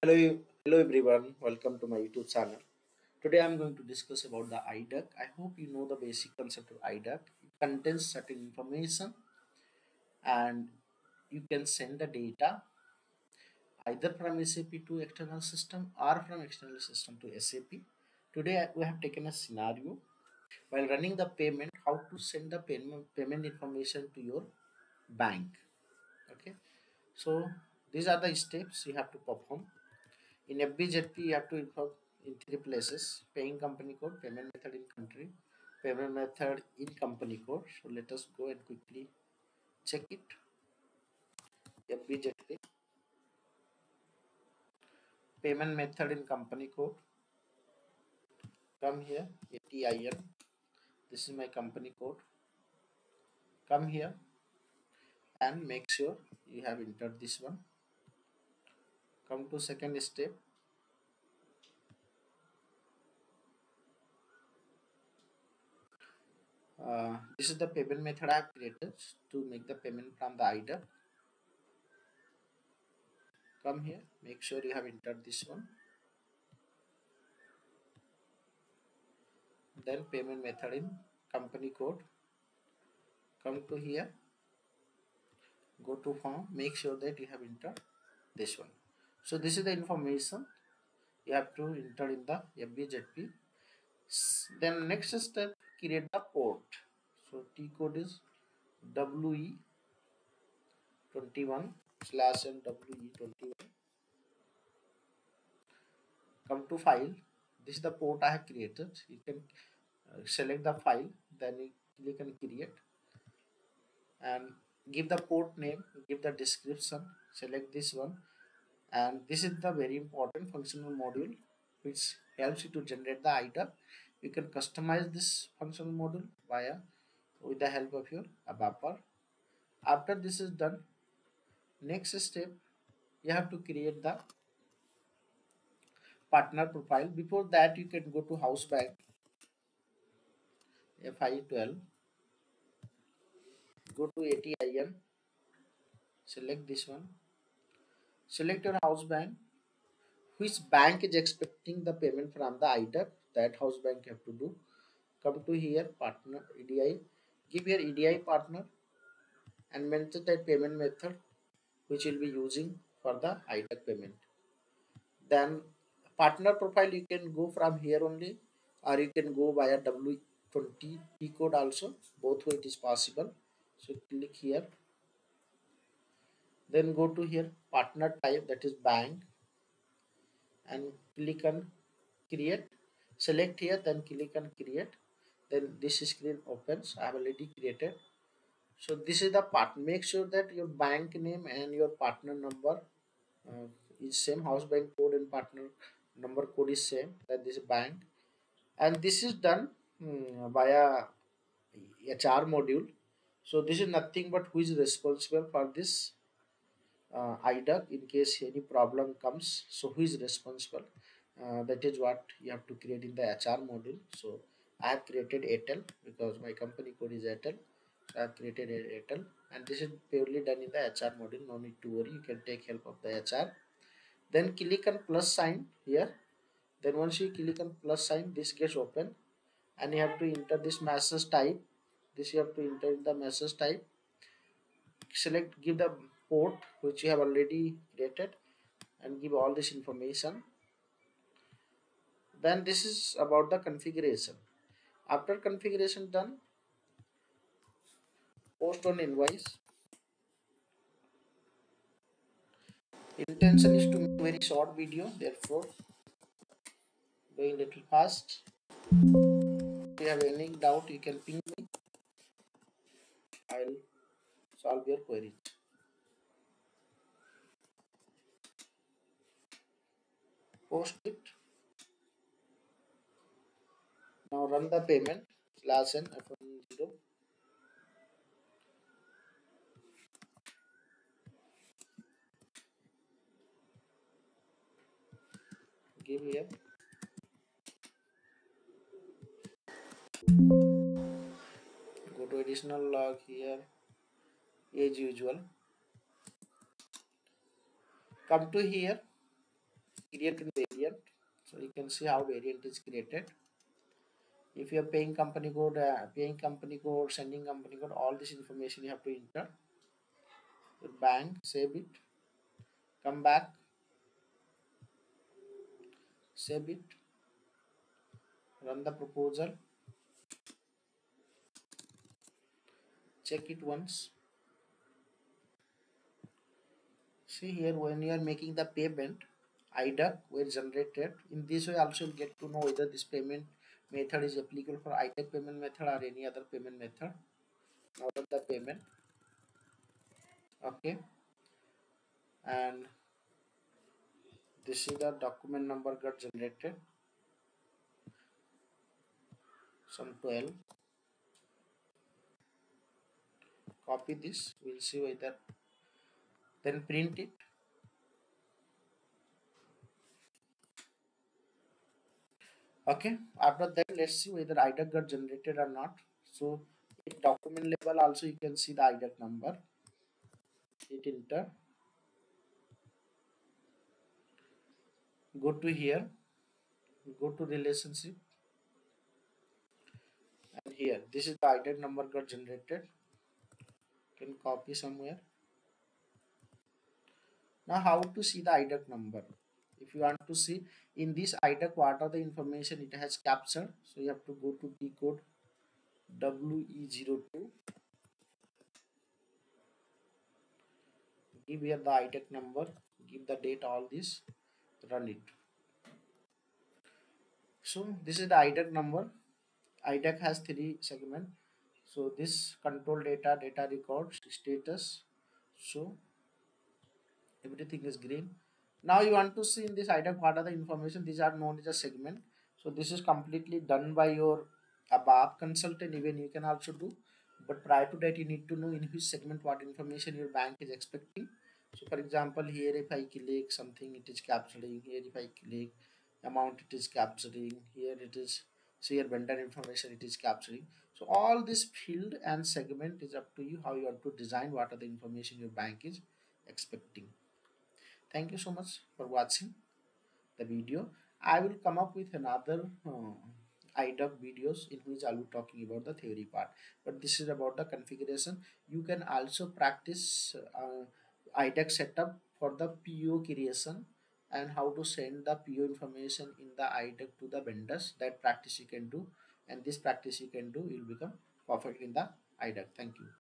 Hello, hello everyone. Welcome to my YouTube channel. Today I'm going to discuss about the IDOC. I hope you know the basic concept of IDOC. It contains certain information and you can send the data either from SAP to external system or from external system to SAP. Today we have taken a scenario while running the payment how to send the payment payment information to your bank. Okay, so these are the steps you have to perform in FBZP, you have to inform in three places paying company code, payment method in country, payment method in company code. So let us go and quickly check it. FBZP, payment method in company code. Come here, ATIN. This is my company code. Come here and make sure you have entered this one. Come to second step Uh, this is the payment method I have created to make the payment from the IDA. Come here, make sure you have entered this one. Then payment method in company code. Come to here, go to form, make sure that you have entered this one. So this is the information. You have to enter in the FBZP. Then next step create the port so t code is we21 slash and we21 come to file. This is the port i have created. You can uh, select the file then you click on create. And give the port name give the description select this one and this is the very important functional module which helps you to generate the item you can customize this functional module via with the help of your ABAPer. After this is done, next step you have to create the partner profile. Before that, you can go to house bank FI12, go to ATIN, select this one, select your house bank. Which bank is expecting the payment from the IDA? That house bank have to do. Come to here, partner EDI give your EDI partner and mention that payment method which will be using for the IDOC payment. Then partner profile you can go from here only or you can go via WE20 T code also both way it is possible. So click here then go to here partner type that is bank and click on create. Select here then click on create. Then this screen opens. I have already created. So this is the part. Make sure that your bank name and your partner number uh, is same. House bank code and partner number code is same. That this bank. And this is done um, via hr module. So this is nothing but who is responsible for this uh, in case any problem comes so who is responsible uh, that is what you have to create in the HR module so I have created ATEL because my company code is ATEL. So I have created ATEL and this is purely done in the HR module. No need to worry. You can take help of the HR. Then click on plus sign here. Then once you click on plus sign, this gets open and you have to enter this message type. This you have to enter the message type. Select give the port which you have already created and give all this information. Then this is about the configuration. After configuration done post on invoice. Intention is to make very short video therefore going little fast. If you have any doubt you can ping me. I'll solve your query post it now run the payment. Slash n f10 give here go to additional log here. As usual. Come to here create variant. So you can see how variant is created. If you're paying company code uh, paying company code sending company code all this information you have to enter. Your bank save it. Come back. Save it. Run the proposal. Check it once. See here when you are making the payment IDUC were generated in this way also you'll get to know whether this payment method is applicable for IDUC payment method or any other payment method now run the payment okay and this is the document number got generated some 12 copy this we'll see whether then print it okay after that let's see whether IDOC got generated or not. So at document level also you can see the IDOC number. Hit enter. Go to here. Go to relationship. And here this is the IDOC number got generated. Can copy somewhere. Now how to see the IDOC number if you want to see in this IDOC what are the information it has captured? So you have to go to decode WE02 give here the IDOC number give the date all this run it. So this is the IDOC number. IDOC has three segment so this control data data records status. So everything is green now you want to see in this IDOC what are the information? These are known as a segment. So this is completely done by your ABAP consultant even you can also do. But prior to that you need to know in which segment what information your bank is expecting. So for example here if i click something it is capturing. Here if i click amount it is capturing. Here it is so here vendor information it is capturing. So all this field and segment is up to you how you want to design what are the information your bank is expecting thank you so much for watching the video. I will come up with another uh, IDOC videos in which I'll be talking about the theory part. But this is about the configuration. You can also practice uh, IDOC setup for the PO creation and how to send the PO information in the IDOC to the vendors. That practice you can do. And this practice you can do you'll become perfect in the IDOC. Thank you.